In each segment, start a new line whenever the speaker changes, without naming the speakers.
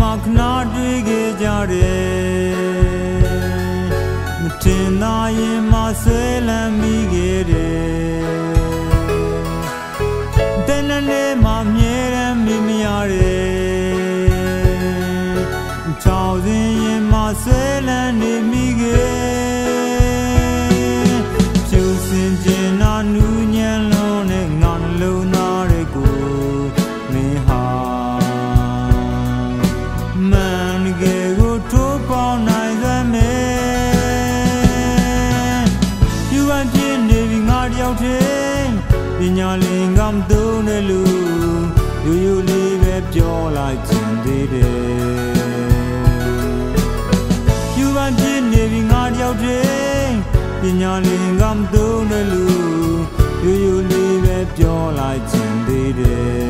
မှာခဏတွေ့ခဲ့ကြတယ်မထင်သာရင်မှဆွဲလန်းမိခဲ့တယ်တဲ့နဲ့နဲ့မှမြဲတမ်းမိမရတယ်ချောင်းစင်ရင်မှဆွဲလန်းနေမိခဲ့ ပြီငါတယောက်တည်းပညာလင်ကမသုံးတဲ့လူယူယူလေးပဲပြောလိုက်ခြင်းသေးတယ်ယူဝပြင်းနေပြီငါတယောက်တည်းပညာလင်ကမသုံးတဲ့လူယူယူလေးပဲပြောလိုက်ခြင်းသေးတယ်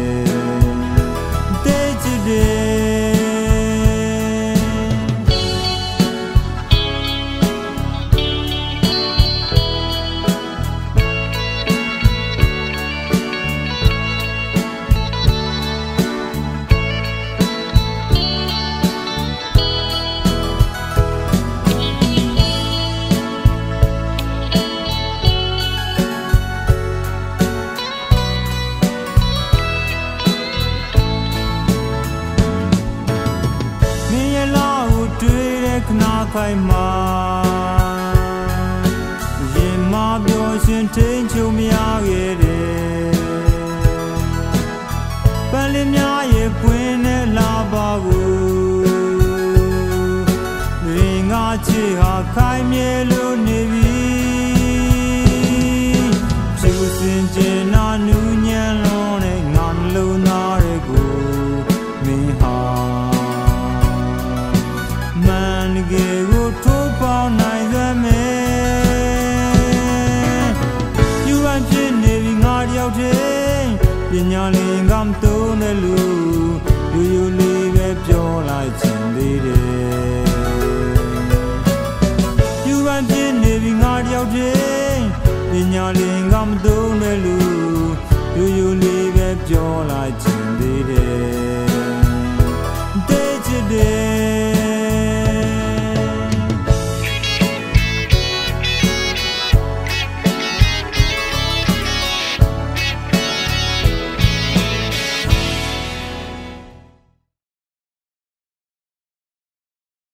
ခနာခိုင်မှာရင်မပြောရှင်ထိန်ချုံမရခဲ့တယ်ပန်းလေးများရဲ့ပွင့်တဲ့လာပါကိုရင်ငါချစ်ဟာခိုင်မြဲလို့ မန်ကယ်ကိုထိုးပေါင်းနိုင်သမဲယူဝမ်းဖြစ်နေပြီငါတယောက်တည်းပညာလင်ကမသုံးတဲ့လူယူယူလေးပဲပြောလိုက်ခြင်းသေးတယ်ယူဝမ်းဖြစ်နေပြီငါတယောက်တည်းပညာလင်ကမသုံးတဲ့လူယူယူလေးပဲပြောလိုက်ချ